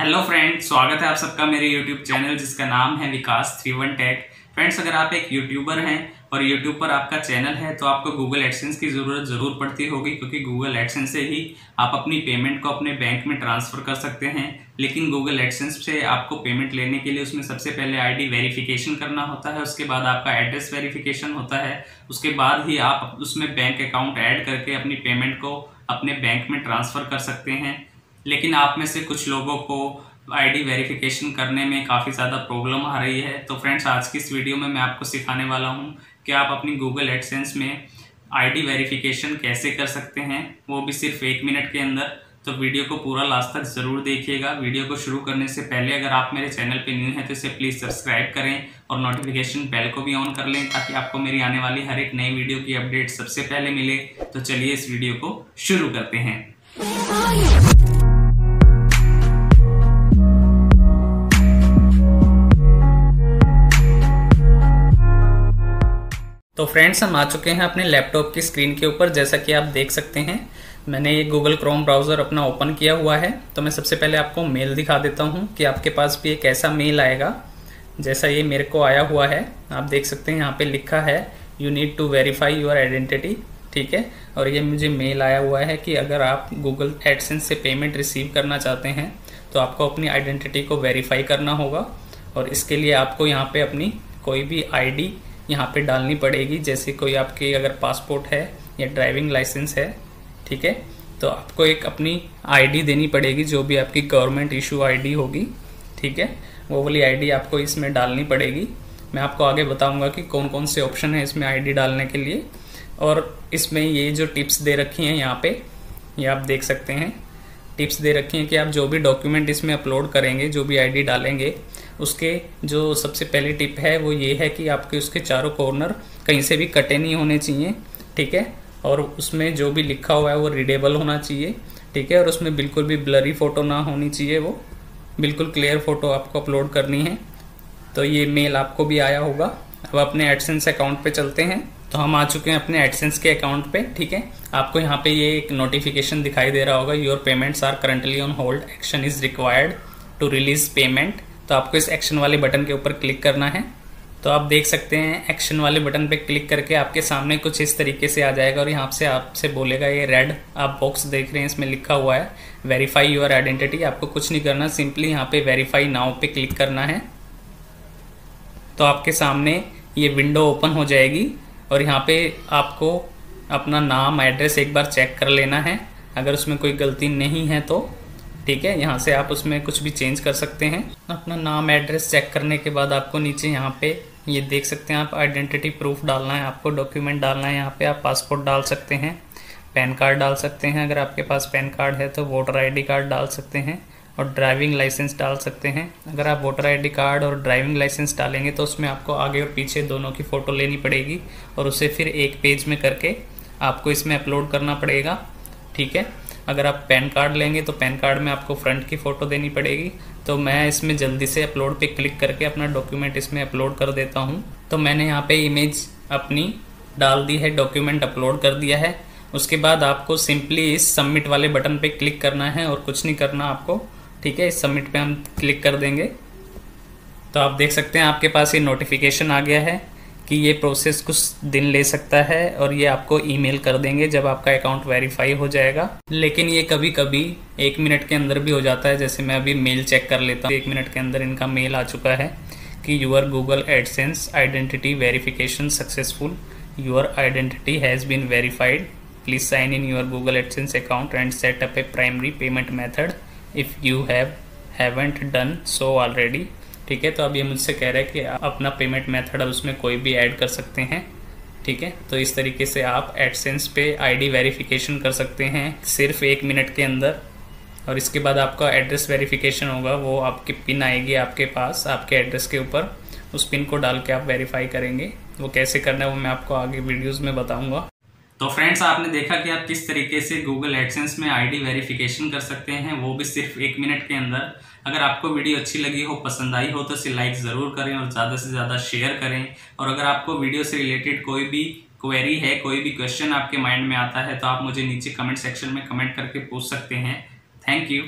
Hello friend स्वागत है आप सबका मेरे यूट्यूब चैनल जिसका नाम है Vikas three one tech friends अगर आप एक यूट्यूबर हैं और यूट्यूब पर आपका चैनल है तो आपको गूगल एडसेंस की ज़रूरत ज़रूर पड़ती होगी, क्योंकि गूगल एडसेंस से ही आप अपनी पेमेंट को अपने बैंक में ट्रांसफ़र कर सकते हैं. लेकिन गूगल एडसेंस से आपको पेमेंट लेने के लिए उसमें सबसे पहले आईडी वेरिफिकेशन करना होता है, उसके बाद आपका एड्रेस वेरिफिकेशन होता है, उसके बाद ही आप उसमें बैंक अकाउंट ऐड करके अपनी पेमेंट को अपने बैंक में ट्रांसफ़र कर सकते हैं. लेकिन आप में से कुछ लोगों को आईडी वेरिफिकेशन करने में काफ़ी ज़्यादा प्रॉब्लम आ रही है। तो फ्रेंड्स आज की इस वीडियो में मैं आपको सिखाने वाला हूँ कि आप अपनी गूगल एडसेंस में आईडी वेरिफिकेशन कैसे कर सकते हैं। वो भी सिर्फ़ एक मिनट के अंदर। तो वीडियो को पूरा लास्ट तक ज़रूर देखिएगा। वीडियो को शुरू करने से पहले अगर आप मेरे चैनल पे न्यू हैं तो इसे प्लीज़ सब्सक्राइब करें और नोटिफिकेशन बेल को भी ऑन कर लें ताकि आपको मेरी आने वाली हर एक नई वीडियो की अपडेट सबसे पहले मिले। तो चलिए इस वीडियो को शुरू करते हैं। तो फ्रेंड्स हम आ चुके हैं अपने लैपटॉप की स्क्रीन के ऊपर। जैसा कि आप देख सकते हैं, मैंने ये गूगल क्रोम ब्राउज़र अपना ओपन किया हुआ है। तो मैं सबसे पहले आपको मेल दिखा देता हूँ कि आपके पास भी एक ऐसा मेल आएगा, जैसा ये मेरे को आया हुआ है। आप देख सकते हैं, यहाँ पे लिखा है you need to verify your identity ठीक है? और ये मुझे मेल आया हुआ है कि अगर आप गूगल एडसेंस से पेमेंट रिसीव करना चाहते हैं तो आपको अपनी आइडेंटिटी को वेरीफाई करना होगा। और इसके लिए आपको यहाँ पे अपनी कोई भी आईडी यहाँ पे डालनी पड़ेगी। जैसे कोई आपकी अगर पासपोर्ट है या ड्राइविंग लाइसेंस है, ठीक है? तो आपको एक अपनी आईडी देनी पड़ेगी, जो भी आपकी गवर्नमेंट इशू आईडी होगी, ठीक है? वो वाली आईडी आपको इसमें डालनी पड़ेगी। मैं आपको आगे बताऊँगा कि कौन कौन से ऑप्शन है इसमें आईडी डालने के लिए। और इसमें ये जो टिप्स दे रखी हैं यहाँ पे, ये आप देख सकते हैं। टिप्स दे रखी हैं कि आप जो भी डॉक्यूमेंट इसमें अपलोड करेंगे, जो भी आईडी डालेंगे उसके जो सबसे पहली टिप है, वो ये है कि आपके उसके चारों कॉर्नर कहीं से भी कटे नहीं होने चाहिए, ठीक है? और उसमें जो भी लिखा हुआ है, वो रीडेबल होना चाहिए, ठीक है? और उसमें बिल्कुल भी ब्लरी फ़ोटो ना होनी चाहिए वो। बिल्कुल क्लियर फ़ोटो आपको अपलोड करनी है। तो ये मेल आपको भी आया होगा। अब अपने एडसेंस अकाउंट पे चलते हैं। तो हम आ चुके हैं अपने एडसेंस के अकाउंट पे, ठीक है? आपको यहाँ पे ये एक नोटिफिकेशन दिखाई दे रहा होगा your payments are currently on hold action is required to release payment तो आपको इस एक्शन वाले बटन के ऊपर क्लिक करना है। तो आप देख सकते हैं एक्शन वाले बटन पे क्लिक करके आपके सामने कुछ इस तरीके से आ जाएगा और यहाँ से आपसे बोलेगा, ये रेड आप बॉक्स देख रहे हैं, इसमें लिखा हुआ है वेरीफाई योर आइडेंटिटी आपको कुछ नहीं करना सिंपली यहाँ पे वेरीफाई नाउ पे क्लिक करना है। तो आपके सामने ये विंडो ओपन हो जाएगी और यहाँ पे आपको अपना नाम एड्रेस एक बार चेक कर लेना है। अगर उसमें कोई गलती नहीं है तो ठीक है, यहाँ से आप उसमें कुछ भी चेंज कर सकते हैं। अपना नाम एड्रेस चेक करने के बाद आपको नीचे यहाँ पे ये देख सकते हैं आप आइडेंटिटी प्रूफ डालना है, आपको डॉक्यूमेंट डालना है, यहाँ पे आप पासपोर्ट डाल सकते हैं पैन कार्ड डाल सकते हैं, अगर आपके पास पैन कार्ड है तो वोटर आईडी कार्ड डाल सकते हैं और ड्राइविंग लाइसेंस डाल सकते हैं। अगर आप वोटर आईडी कार्ड और ड्राइविंग लाइसेंस डालेंगे तो उसमें आपको आगे और पीछे दोनों की फ़ोटो लेनी पड़ेगी और उसे फिर एक पेज में करके आपको इसमें अपलोड करना पड़ेगा। ठीक है अगर आप पैन कार्ड लेंगे तो पैन कार्ड में आपको फ्रंट की फ़ोटो देनी पड़ेगी। तो मैं इसमें जल्दी से अपलोड पे क्लिक करके अपना डॉक्यूमेंट इसमें अपलोड कर देता हूँ। तो मैंने यहाँ पे इमेज अपनी डाल दी है डॉक्यूमेंट अपलोड कर दिया है। उसके बाद आपको सिंपली इस सबमिट वाले बटन पे क्लिक करना है और कुछ नहीं करना आपको, ठीक है? इस सबमिट पे हम क्लिक कर देंगे। तो आप देख सकते हैं आपके पास ये नोटिफिकेशन आ गया है। कि ये प्रोसेस कुछ दिन ले सकता है और ये आपको ईमेल कर देंगे जब आपका अकाउंट वेरीफाई हो जाएगा। लेकिन ये कभी कभी एक मिनट के अंदर भी हो जाता है, जैसे मैं अभी मेल चेक कर लेता हूँ। एक मिनट के अंदर इनका मेल आ चुका है कि your Google AdSense identity verification successful your identity has been verified please sign in your Google AdSense account and set up a primary payment method if you have haven't done so already ठीक है तो अब ये मुझसे कह रहा है कि आप अपना पेमेंट मेथड अब उसमें कोई भी ऐड कर सकते हैं, ठीक है? तो इस तरीके से आप एडसेंस पे आईडी वेरिफिकेशन कर सकते हैं सिर्फ़ एक मिनट के अंदर। और इसके बाद आपका एड्रेस वेरिफिकेशन होगा, वो आपकी पिन आएगी आपके पास, आपके एड्रेस के ऊपर। उस पिन को डाल के आप वेरीफाई करेंगे। वो कैसे करना है वो मैं आपको आगे वीडियोस में बताऊँगा। तो फ्रेंड्स आपने देखा कि आप किस तरीके से गूगल एडसेंस में आईडी वेरिफिकेशन कर सकते हैं, वो भी सिर्फ़ एक मिनट के अंदर। अगर आपको वीडियो अच्छी लगी हो, पसंद आई हो तो इसे लाइक ज़रूर करें और ज़्यादा से ज़्यादा शेयर करें। और अगर आपको वीडियो से रिलेटेड कोई भी क्वेरी है, कोई भी क्वेश्चन आपके माइंड में आता है तो आप मुझे नीचे कमेंट सेक्शन में कमेंट करके पूछ सकते हैं। Thank you